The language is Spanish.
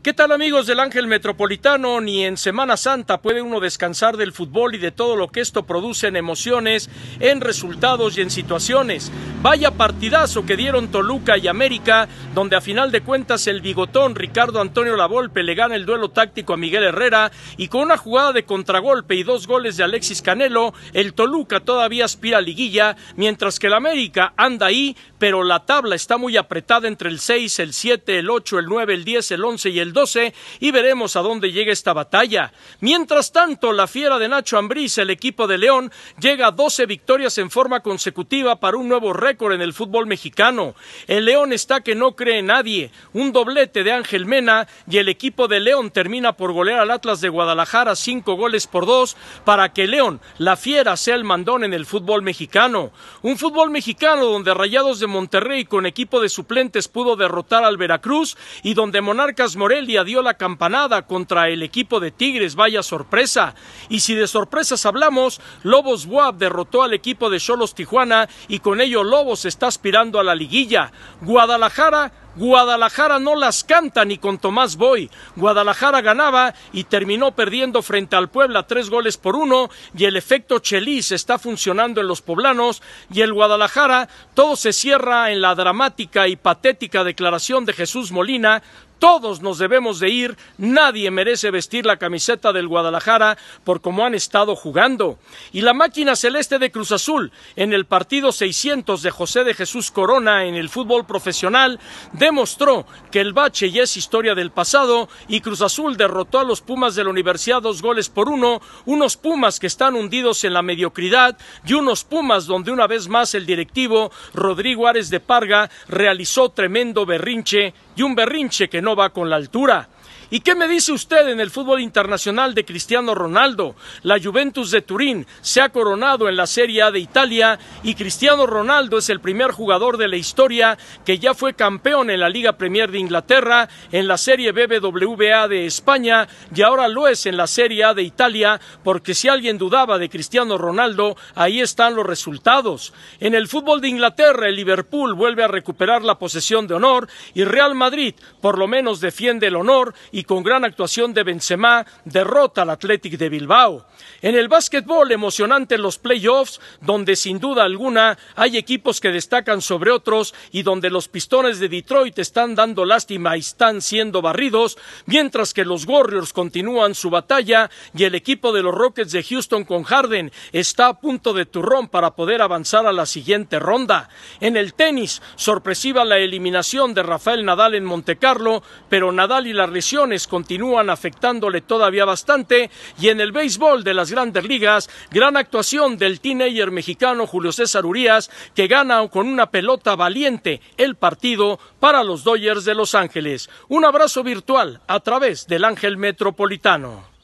¿Qué tal amigos del Ángel Metropolitano? Ni en Semana Santa puede uno descansar del fútbol y de todo lo que esto produce en emociones, en resultados y en situaciones. Vaya partidazo que dieron Toluca y América, donde a final de cuentas el bigotón Ricardo Antonio Lavolpe le gana el duelo táctico a Miguel Herrera y con una jugada de contragolpe y dos goles de Alexis Canelo, el Toluca todavía aspira a liguilla, mientras que el América anda ahí, pero la tabla está muy apretada entre el 6, el 7, el 8, el 9, el 10, el 11 y el 12 y veremos a dónde llega esta batalla. Mientras tanto, la fiera de Nacho Ambriz, el equipo de León, llega a 12 victorias en forma consecutiva para un nuevo récord en el fútbol mexicano. El León está que no cree nadie, un doblete de Ángel Mena y el equipo de León termina por golear al Atlas de Guadalajara cinco goles por dos para que León, la fiera, sea el mandón en el fútbol mexicano. Un fútbol mexicano donde Rayados de Monterrey con equipo de suplentes pudo derrotar al Veracruz y donde Monarcas Morelia Morelia dio la campanada contra el equipo de Tigres, vaya sorpresa. Y si de sorpresas hablamos, Lobos Buap derrotó al equipo de Cholos Tijuana y con ello Lobos está aspirando a la liguilla. Guadalajara Guadalajara no las canta ni con Tomás Boy. Guadalajara ganaba y terminó perdiendo frente al Puebla tres goles por uno y el efecto Chelis está funcionando en los poblanos y el Guadalajara todo se cierra en la dramática y patética declaración de Jesús Molina todos nos debemos de ir, nadie merece vestir la camiseta del Guadalajara por cómo han estado jugando. Y la máquina celeste de Cruz Azul en el partido 600 de José de Jesús Corona en el fútbol profesional demostró que el bache ya es historia del pasado y Cruz Azul derrotó a los Pumas de la Universidad dos goles por uno, unos Pumas que están hundidos en la mediocridad y unos Pumas donde una vez más el directivo Rodrigo Ares de Parga realizó tremendo berrinche y un berrinche que no va con la altura. ¿Y qué me dice usted en el fútbol internacional de Cristiano Ronaldo? La Juventus de Turín se ha coronado en la Serie A de Italia y Cristiano Ronaldo es el primer jugador de la historia que ya fue campeón en la Liga Premier de Inglaterra, en la Serie BBVA de España y ahora lo es en la Serie A de Italia, porque si alguien dudaba de Cristiano Ronaldo, ahí están los resultados. En el fútbol de Inglaterra, el Liverpool vuelve a recuperar la posesión de honor y Real Madrid por lo menos defiende el honor y con gran actuación de Benzema derrota al Athletic de Bilbao. En el básquetbol emocionante los playoffs, donde sin duda alguna hay equipos que destacan sobre otros y donde los Pistones de Detroit están dando lástima y están siendo barridos, mientras que los Warriors continúan su batalla y el equipo de los Rockets de Houston con Harden está a punto de turrón para poder avanzar a la siguiente ronda. En el tenis, sorpresiva la eliminación de Rafael Nadal en Montecarlo, pero Nadal y las continúan afectándole todavía bastante y en el béisbol de las grandes ligas, gran actuación del teenager mexicano Julio César Urias que gana con una pelota valiente el partido para los Dodgers de Los Ángeles. Un abrazo virtual a través del Ángel Metropolitano.